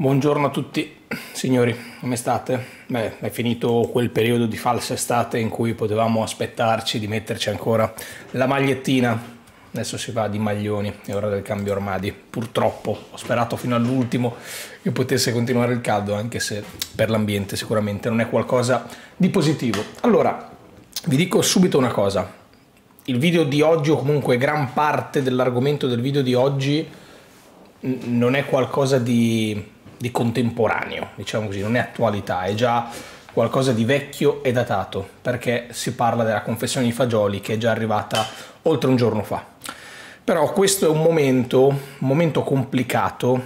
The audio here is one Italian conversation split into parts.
Buongiorno a tutti, signori, come state? Beh, è finito quel periodo di falsa estate in cui potevamo aspettarci di metterci ancora la magliettina. Adesso si va di maglioni, è ora del cambio armadi. Purtroppo ho sperato fino all'ultimo che potesse continuare il caldo, anche se per l'ambiente sicuramente non è qualcosa di positivo. Allora, vi dico subito una cosa. Il video di oggi, o comunque gran parte dell'argomento del video di oggi, non è qualcosa di di contemporaneo, diciamo così, non è attualità, è già qualcosa di vecchio e datato, perché si parla della confessione di Fagioli che è già arrivata oltre un giorno fa. Però questo è un momento, un momento complicato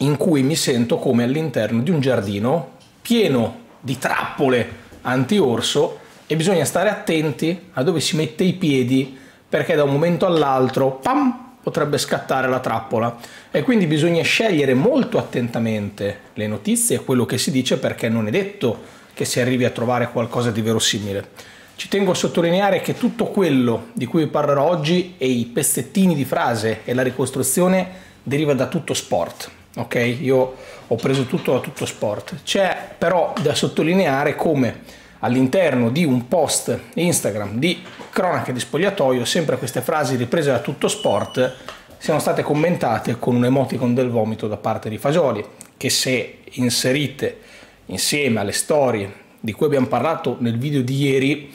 in cui mi sento come all'interno di un giardino pieno di trappole anti-orso e bisogna stare attenti a dove si mette i piedi perché da un momento all'altro, pam, potrebbe scattare la trappola e quindi bisogna scegliere molto attentamente le notizie e quello che si dice perché non è detto che si arrivi a trovare qualcosa di verosimile. Ci tengo a sottolineare che tutto quello di cui parlerò oggi e i pezzettini di frase e la ricostruzione deriva da tutto sport. Ok? Io ho preso tutto da tutto sport. C'è però da sottolineare come all'interno di un post Instagram di cronache di spogliatoio, sempre queste frasi riprese da tutto sport siano state commentate con un emoticon del vomito da parte di Fagioli, che se inserite insieme alle storie di cui abbiamo parlato nel video di ieri,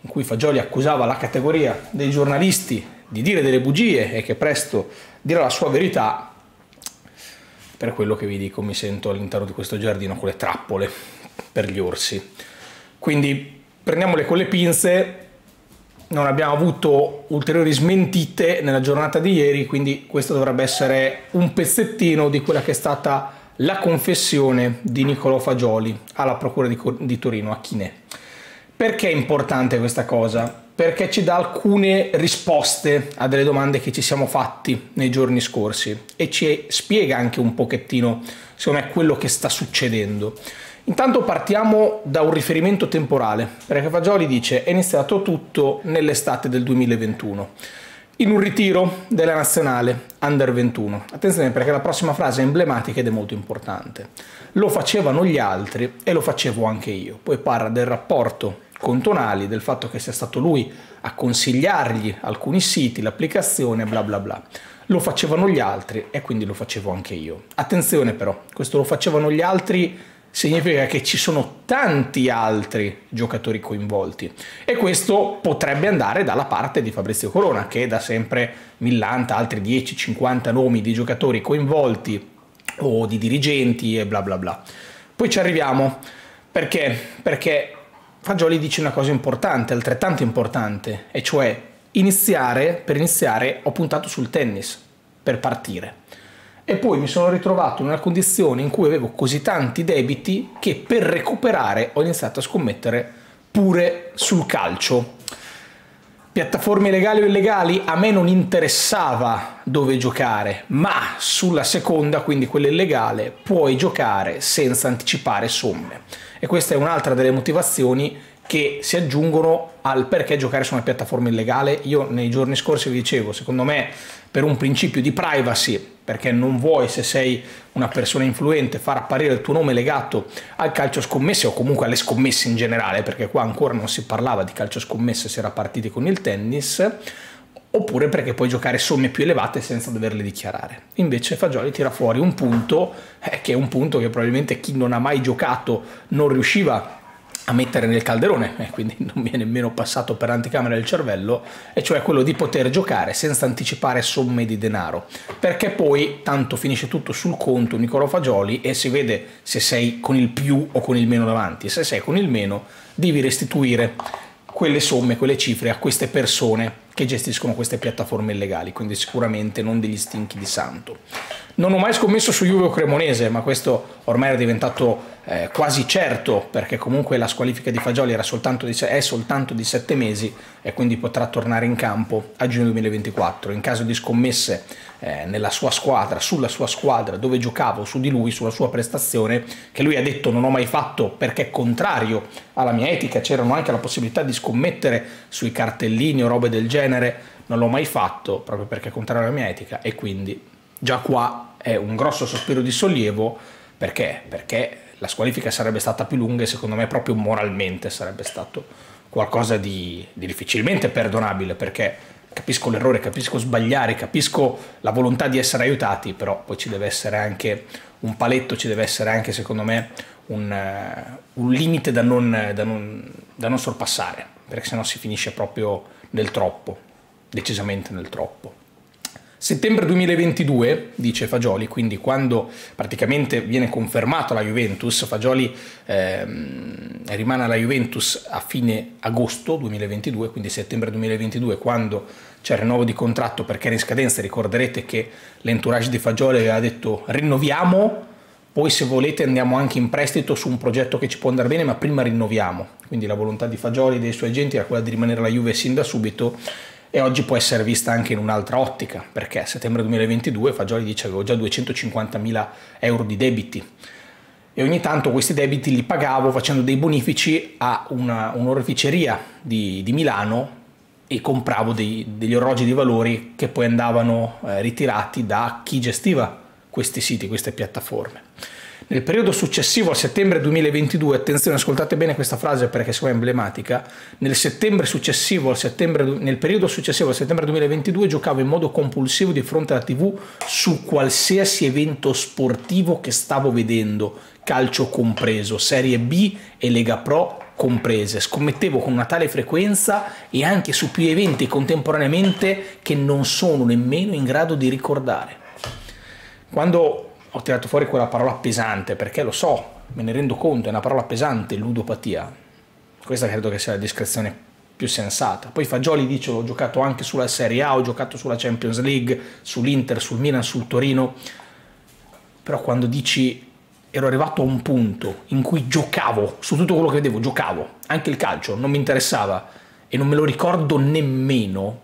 in cui Fagioli accusava la categoria dei giornalisti di dire delle bugie e che presto dirà la sua verità, per quello che vi dico mi sento all'interno di questo giardino con le trappole per gli orsi. Quindi prendiamole con le pinze, non abbiamo avuto ulteriori smentite nella giornata di ieri, quindi questo dovrebbe essere un pezzettino di quella che è stata la confessione di Niccolò Fagioli alla Procura di, di Torino, a Chinè. Perché è importante questa cosa? Perché ci dà alcune risposte a delle domande che ci siamo fatti nei giorni scorsi e ci spiega anche un pochettino, secondo me, quello che sta succedendo. Intanto partiamo da un riferimento temporale, perché Fagioli dice è iniziato tutto nell'estate del 2021, in un ritiro della nazionale Under 21. Attenzione perché la prossima frase è emblematica ed è molto importante. Lo facevano gli altri e lo facevo anche io. Poi parla del rapporto con Tonali, del fatto che sia stato lui a consigliargli alcuni siti, l'applicazione, bla bla bla. Lo facevano gli altri e quindi lo facevo anche io. Attenzione però, questo lo facevano gli altri significa che ci sono tanti altri giocatori coinvolti e questo potrebbe andare dalla parte di Fabrizio Corona che da sempre millanta altri 10-50 nomi di giocatori coinvolti o di dirigenti e bla bla bla. Poi ci arriviamo perché? Perché Fagioli dice una cosa importante, altrettanto importante, e cioè iniziare, per iniziare ho puntato sul tennis per partire e poi mi sono ritrovato in una condizione in cui avevo così tanti debiti che per recuperare ho iniziato a scommettere pure sul calcio. Piattaforme legali o illegali a me non interessava dove giocare, ma sulla seconda, quindi quella illegale, puoi giocare senza anticipare somme. E questa è un'altra delle motivazioni che si aggiungono al perché giocare su una piattaforma illegale. Io nei giorni scorsi vi dicevo, secondo me per un principio di privacy, perché non vuoi se sei una persona influente far apparire il tuo nome legato al calcio scommesse o comunque alle scommesse in generale, perché qua ancora non si parlava di calcio scommesse, si era partiti con il tennis, oppure perché puoi giocare somme più elevate senza doverle dichiarare. Invece Fagioli tira fuori un punto, eh, che è un punto che probabilmente chi non ha mai giocato non riusciva a mettere nel calderone, e quindi non mi è nemmeno passato per l'anticamera del cervello, e cioè quello di poter giocare senza anticipare somme di denaro, perché poi tanto finisce tutto sul conto Nicolò Fagioli e si vede se sei con il più o con il meno davanti, se sei con il meno devi restituire quelle somme, quelle cifre a queste persone che gestiscono queste piattaforme illegali, quindi sicuramente non degli stinchi di santo. Non ho mai scommesso su Juve o Cremonese, ma questo ormai era diventato eh, quasi certo, perché comunque la squalifica di Fagioli soltanto di, è soltanto di sette mesi e quindi potrà tornare in campo a giugno 2024. In caso di scommesse eh, nella sua squadra, sulla sua squadra, dove giocavo, su di lui, sulla sua prestazione, che lui ha detto non ho mai fatto perché è contrario alla mia etica, c'erano anche la possibilità di scommettere sui cartellini o robe del genere, non l'ho mai fatto proprio perché è contrario alla mia etica e quindi già qua è un grosso sospiro di sollievo. Perché? Perché la squalifica sarebbe stata più lunga e secondo me proprio moralmente sarebbe stato qualcosa di, di difficilmente perdonabile perché capisco l'errore, capisco sbagliare, capisco la volontà di essere aiutati, però poi ci deve essere anche un paletto, ci deve essere anche secondo me un, uh, un limite da non, da, non, da non sorpassare, perché sennò si finisce proprio nel troppo, decisamente nel troppo. Settembre 2022, dice Fagioli, quindi quando praticamente viene confermato la Juventus, Fagioli ehm, rimane alla Juventus a fine agosto 2022, quindi settembre 2022, quando c'è il rinnovo di contratto perché era in scadenza, ricorderete che l'entourage di Fagioli aveva detto rinnoviamo, poi se volete andiamo anche in prestito su un progetto che ci può andare bene, ma prima rinnoviamo. Quindi la volontà di Fagioli e dei suoi agenti era quella di rimanere alla Juve sin da subito e oggi può essere vista anche in un'altra ottica, perché a settembre 2022 Fagioli dice che avevo già 250.000 euro di debiti e ogni tanto questi debiti li pagavo facendo dei bonifici a una, un'oreficeria di, di, Milano e compravo dei, degli orologi di valori che poi andavano eh, ritirati da chi gestiva questi siti, queste piattaforme. Nel periodo successivo al settembre 2022, attenzione, ascoltate bene questa frase perché è emblematica, nel, successivo settembre, nel periodo successivo al settembre 2022 giocavo in modo compulsivo di fronte alla tv su qualsiasi evento sportivo che stavo vedendo, calcio compreso, Serie B e Lega Pro comprese. Scommettevo con una tale frequenza e anche su più eventi contemporaneamente che non sono nemmeno in grado di ricordare. Quando ho tirato fuori quella parola pesante perché lo so, me ne rendo conto, è una parola pesante, ludopatia. Questa credo che sia la descrizione più sensata. Poi Fagioli dice ho giocato anche sulla Serie A, ho giocato sulla Champions League, sull'Inter, sul Milan, sul Torino. Però quando dici ero arrivato a un punto in cui giocavo su tutto quello che vedevo, giocavo, anche il calcio, non mi interessava e non me lo ricordo nemmeno,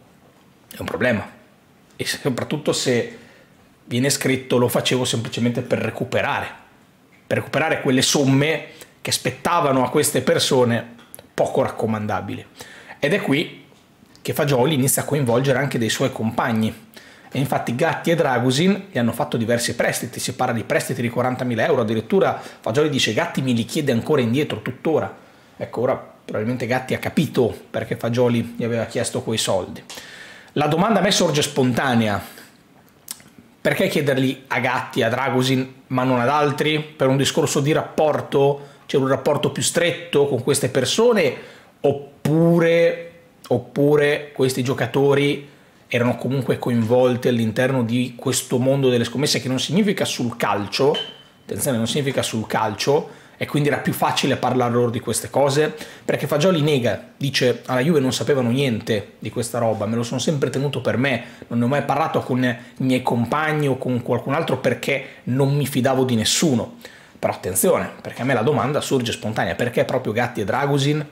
è un problema. E soprattutto se viene scritto lo facevo semplicemente per recuperare, per recuperare quelle somme che spettavano a queste persone poco raccomandabili. Ed è qui che Fagioli inizia a coinvolgere anche dei suoi compagni. E infatti Gatti e Dragusin gli hanno fatto diversi prestiti, si parla di prestiti di 40.000 euro, addirittura Fagioli dice Gatti mi li chiede ancora indietro tuttora. Ecco, ora probabilmente Gatti ha capito perché Fagioli gli aveva chiesto quei soldi. La domanda a me sorge spontanea, perché chiederli a Gatti, a Dragosin, ma non ad altri? Per un discorso di rapporto? C'è un rapporto più stretto con queste persone? Oppure, oppure questi giocatori erano comunque coinvolti all'interno di questo mondo delle scommesse che non significa sul calcio, attenzione, non significa sul calcio, e quindi era più facile parlare loro di queste cose perché Fagioli nega, dice alla Juve non sapevano niente di questa roba, me lo sono sempre tenuto per me, non ne ho mai parlato con i miei compagni o con qualcun altro perché non mi fidavo di nessuno. Però attenzione, perché a me la domanda sorge spontanea, perché proprio Gatti e Dragusin?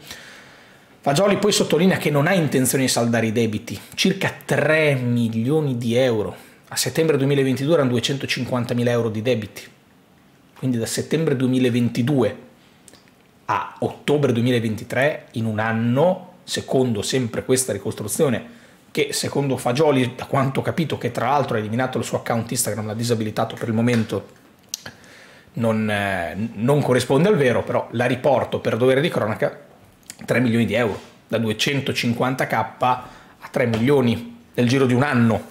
Fagioli poi sottolinea che non ha intenzione di saldare i debiti, circa 3 milioni di euro. A settembre 2022 erano 250 mila euro di debiti quindi da settembre 2022 a ottobre 2023, in un anno, secondo sempre questa ricostruzione, che secondo Fagioli, da quanto ho capito, che tra l'altro ha eliminato il suo account Instagram, l'ha disabilitato per il momento, non, eh, non corrisponde al vero, però la riporto per dovere di cronaca, 3 milioni di euro, da 250k a 3 milioni nel giro di un anno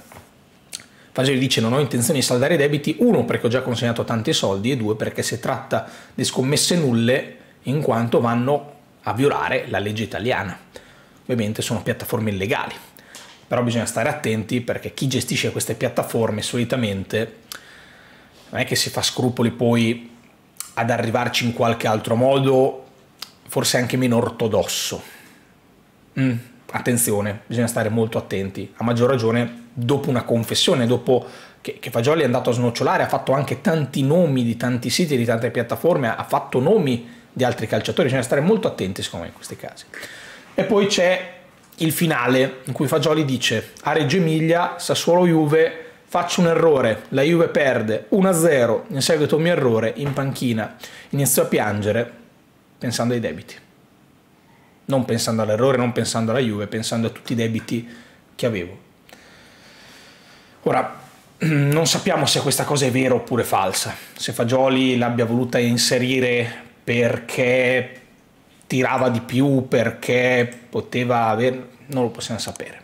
Fagioli dice non ho intenzione di saldare i debiti, uno perché ho già consegnato tanti soldi e due perché si tratta di scommesse nulle in quanto vanno a violare la legge italiana. Ovviamente sono piattaforme illegali, però bisogna stare attenti perché chi gestisce queste piattaforme solitamente non è che si fa scrupoli poi ad arrivarci in qualche altro modo, forse anche meno ortodosso. Mm, attenzione, bisogna stare molto attenti, a maggior ragione dopo una confessione, dopo che, che, Fagioli è andato a snocciolare, ha fatto anche tanti nomi di tanti siti, di tante piattaforme, ha fatto nomi di altri calciatori, bisogna stare molto attenti secondo me in questi casi. E poi c'è il finale in cui Fagioli dice a Reggio Emilia, Sassuolo Juve, faccio un errore, la Juve perde 1-0, in seguito a un mio errore in panchina inizio a piangere pensando ai debiti. Non pensando all'errore, non pensando alla Juve, pensando a tutti i debiti che avevo. Ora, non sappiamo se questa cosa è vera oppure falsa, se Fagioli l'abbia voluta inserire perché tirava di più, perché poteva avere... non lo possiamo sapere.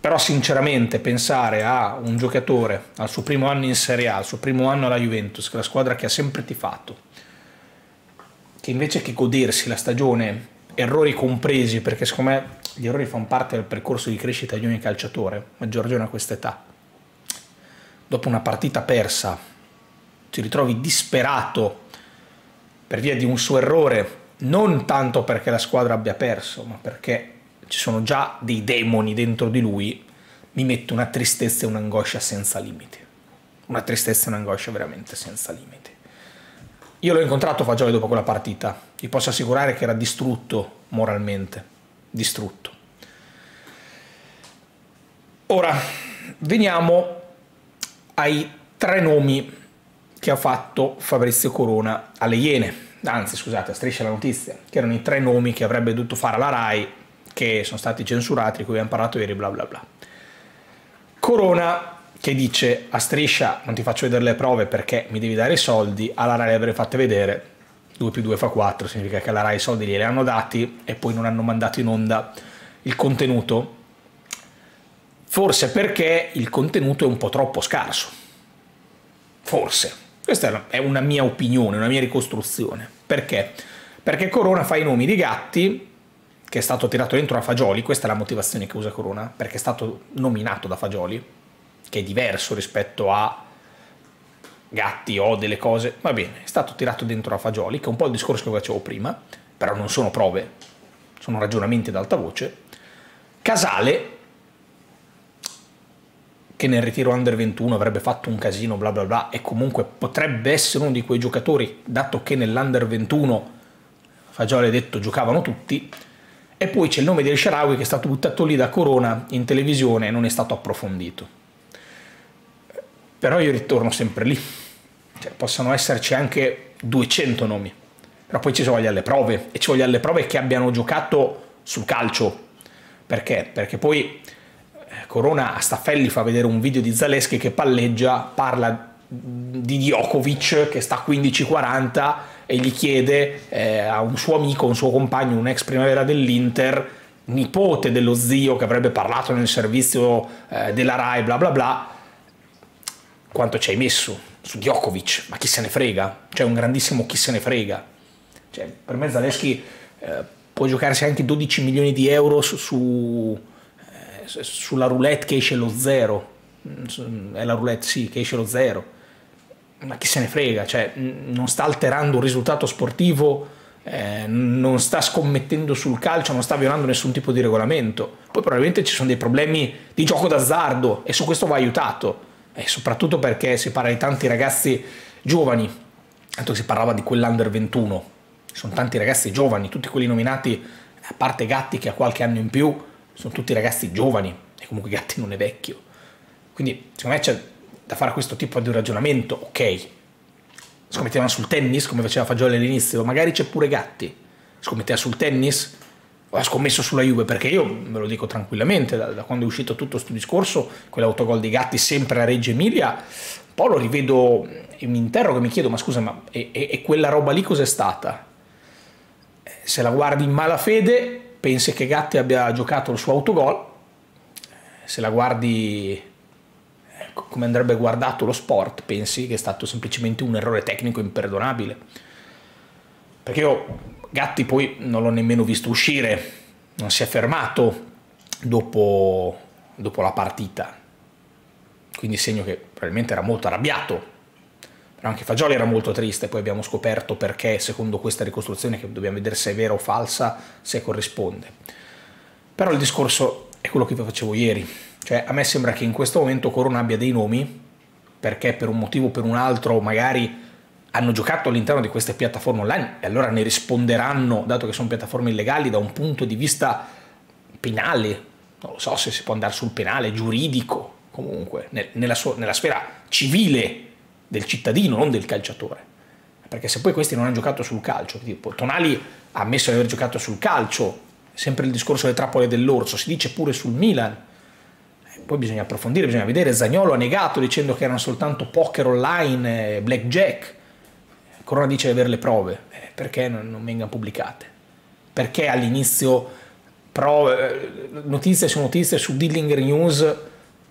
Però sinceramente pensare a un giocatore al suo primo anno in Serie A, al suo primo anno alla Juventus, che è la squadra che ha sempre tifato, che invece che godersi la stagione, errori compresi, perché secondo me gli errori fanno parte del percorso di crescita di ogni calciatore, maggior ragione a questa età, dopo una partita persa ti ritrovi disperato per via di un suo errore, non tanto perché la squadra abbia perso, ma perché ci sono già dei demoni dentro di lui, mi mette una tristezza e un'angoscia senza limiti. Una tristezza e un'angoscia veramente senza limiti. Io l'ho incontrato Fagioli dopo quella partita, vi posso assicurare che era distrutto moralmente, distrutto. Ora, veniamo ai tre nomi che ha fatto Fabrizio Corona alle Iene, anzi scusate, a Striscia la Notizia, che erano i tre nomi che avrebbe dovuto fare alla RAI, che sono stati censurati, di cui abbiamo parlato ieri, bla bla bla. Corona che dice a Striscia non ti faccio vedere le prove perché mi devi dare i soldi, alla RAI le avrei fatte vedere, 2 più 2 fa 4, significa che alla RAI i soldi glieli hanno dati e poi non hanno mandato in onda il contenuto Forse perché il contenuto è un po' troppo scarso. Forse. Questa è una mia opinione, una mia ricostruzione. Perché? Perché Corona fa i nomi di gatti, che è stato tirato dentro da Fagioli, questa è la motivazione che usa Corona, perché è stato nominato da Fagioli, che è diverso rispetto a gatti o delle cose, va bene, è stato tirato dentro da Fagioli, che è un po' il discorso che facevo prima, però non sono prove, sono ragionamenti ad alta voce. Casale che nel ritiro under 21 avrebbe fatto un casino, bla bla bla, e comunque potrebbe essere uno di quei giocatori, dato che nell'under 21, Fagioli ha detto, giocavano tutti, e poi c'è il nome di El Sharawi che è stato buttato lì da Corona in televisione e non è stato approfondito. Però io ritorno sempre lì, cioè, possono esserci anche 200 nomi, però poi ci vogliono le prove, e ci vogliono le prove che abbiano giocato sul calcio. Perché? Perché poi Corona a Staffelli fa vedere un video di Zaleschi che palleggia, parla di Djokovic che sta a 15-40 e gli chiede eh, a un suo amico, un suo compagno, un ex primavera dell'Inter, nipote dello zio che avrebbe parlato nel servizio eh, della RAI, bla bla bla, quanto ci hai messo su Djokovic, ma chi se ne frega, cioè un grandissimo chi se ne frega. Cioè, per me Zaleschi eh, può giocarsi anche 12 milioni di euro su, su sulla roulette che esce lo zero, è la roulette sì che esce lo zero, ma chi se ne frega, cioè non sta alterando un risultato sportivo, eh, non sta scommettendo sul calcio, non sta violando nessun tipo di regolamento. Poi probabilmente ci sono dei problemi di gioco d'azzardo e su questo va aiutato, e soprattutto perché si parla di tanti ragazzi giovani, tanto si parlava di quell'under 21, sono tanti ragazzi giovani, tutti quelli nominati, a parte Gatti che ha qualche anno in più, sono tutti ragazzi giovani. E comunque Gatti non è vecchio. Quindi secondo me c'è da fare questo tipo di ragionamento, ok, scommettevano sul tennis come faceva Fagioli all'inizio, magari c'è pure Gatti, scommetteva sul tennis, ha scommesso sulla Juve, perché io ve lo dico tranquillamente, da, da quando è uscito tutto questo discorso, quell'autogol di Gatti sempre a Reggio Emilia, un po' lo rivedo e mi interrogo e mi chiedo, ma scusa, ma e, e, e quella roba lì cos'è stata? Se la guardi in malafede, pensi che Gatti abbia giocato il suo autogol, se la guardi eh, come andrebbe guardato lo sport, pensi che è stato semplicemente un errore tecnico imperdonabile. Perché io Gatti poi non l'ho nemmeno visto uscire, non si è fermato dopo, dopo la partita. Quindi segno che probabilmente era molto arrabbiato però anche Fagioli era molto triste, poi abbiamo scoperto perché, secondo questa ricostruzione, che dobbiamo vedere se è vera o falsa, se corrisponde. Però il discorso è quello che vi facevo ieri, cioè a me sembra che in questo momento Corona abbia dei nomi, perché per un motivo o per un altro magari hanno giocato all'interno di queste piattaforme online e allora ne risponderanno, dato che sono piattaforme illegali, da un punto di vista penale, non lo so se si può andare sul penale, giuridico, comunque, nella, sua, nella sfera civile del cittadino, non del calciatore. Perché se poi questi non hanno giocato sul calcio, tipo Tonali ha ammesso di aver giocato sul calcio, sempre il discorso delle trappole dell'orso, si dice pure sul Milan. poi bisogna approfondire, bisogna vedere, Zagnolo ha negato dicendo che erano soltanto poker online, blackjack, Corona dice di avere le prove, eh, perché non, non vengano pubblicate? Perché all'inizio prove, notizie su notizie su Dillinger News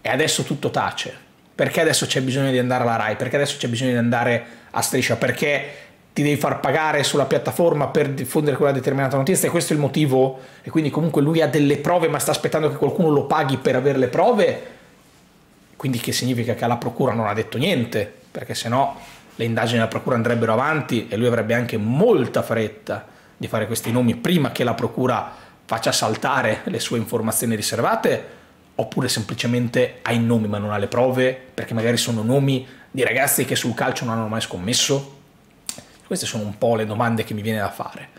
e adesso tutto tace? Perché adesso c'è bisogno di andare alla RAI? Perché adesso c'è bisogno di andare a striscia? Perché ti devi far pagare sulla piattaforma per diffondere quella determinata notizia e questo è il motivo e quindi comunque lui ha delle prove ma sta aspettando che qualcuno lo paghi per avere le prove quindi che significa che alla procura non ha detto niente perché se no le indagini della procura andrebbero avanti e lui avrebbe anche molta fretta di fare questi nomi prima che la procura faccia saltare le sue informazioni riservate oppure semplicemente ha i nomi ma non ha le prove perché magari sono nomi di ragazzi che sul calcio non hanno mai scommesso queste sono un po' le domande che mi viene da fare.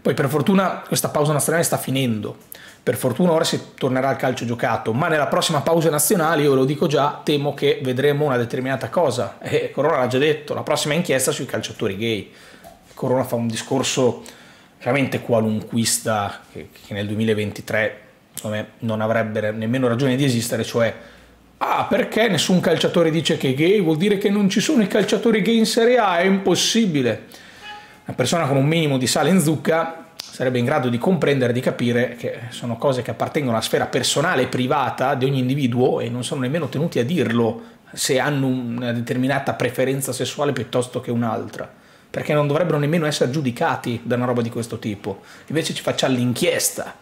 Poi per fortuna questa pausa nazionale sta finendo, per fortuna ora si tornerà al calcio giocato, ma nella prossima pausa nazionale, io lo dico già, temo che vedremo una determinata cosa. E Corona l'ha già detto, la prossima inchiesta sui calciatori gay. Corona fa un discorso veramente qualunquista che, che nel 2023 me, non avrebbe nemmeno ragione di esistere, cioè Ah, perché nessun calciatore dice che è gay? Vuol dire che non ci sono i calciatori gay in Serie A? È impossibile. Una persona con un minimo di sale in zucca sarebbe in grado di comprendere, di capire che sono cose che appartengono alla sfera personale e privata di ogni individuo e non sono nemmeno tenuti a dirlo se hanno una determinata preferenza sessuale piuttosto che un'altra, perché non dovrebbero nemmeno essere giudicati da una roba di questo tipo. Invece ci facciamo l'inchiesta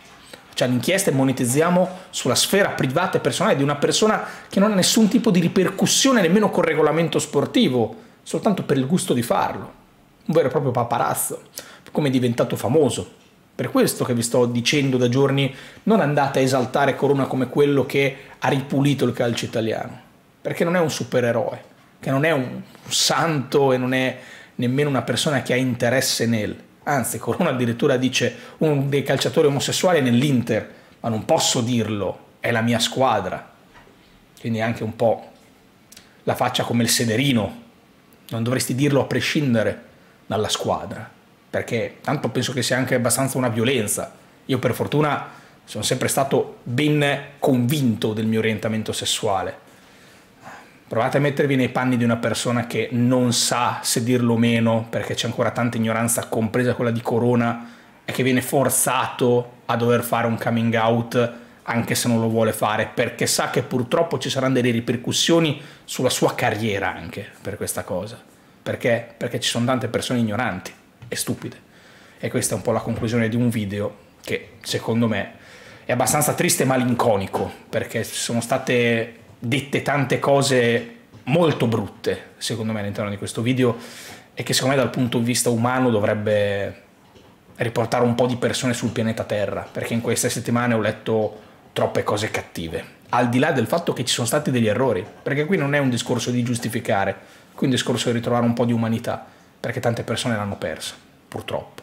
cioè l'inchiesta e monetizziamo sulla sfera privata e personale di una persona che non ha nessun tipo di ripercussione nemmeno col regolamento sportivo, soltanto per il gusto di farlo. Un vero e proprio paparazzo, come è diventato famoso. Per questo che vi sto dicendo da giorni, non andate a esaltare Corona come quello che ha ripulito il calcio italiano, perché non è un supereroe, che non è un santo e non è nemmeno una persona che ha interesse nel Anzi, Corona addirittura dice uno dei calciatori omosessuali è nell'Inter, ma non posso dirlo, è la mia squadra. Quindi anche un po' la faccia come il sederino. Non dovresti dirlo a prescindere dalla squadra, perché tanto penso che sia anche abbastanza una violenza. Io per fortuna sono sempre stato ben convinto del mio orientamento sessuale Provate a mettervi nei panni di una persona che non sa se dirlo o meno perché c'è ancora tanta ignoranza, compresa quella di Corona, e che viene forzato a dover fare un coming out anche se non lo vuole fare, perché sa che purtroppo ci saranno delle ripercussioni sulla sua carriera anche per questa cosa. Perché? Perché ci sono tante persone ignoranti e stupide. E questa è un po' la conclusione di un video che secondo me è abbastanza triste e malinconico, perché sono state dette tante cose molto brutte, secondo me, all'interno di questo video e che secondo me dal punto di vista umano dovrebbe riportare un po' di persone sul pianeta Terra, perché in queste settimane ho letto troppe cose cattive, al di là del fatto che ci sono stati degli errori, perché qui non è un discorso di giustificare, qui è un discorso di ritrovare un po' di umanità, perché tante persone l'hanno persa, purtroppo.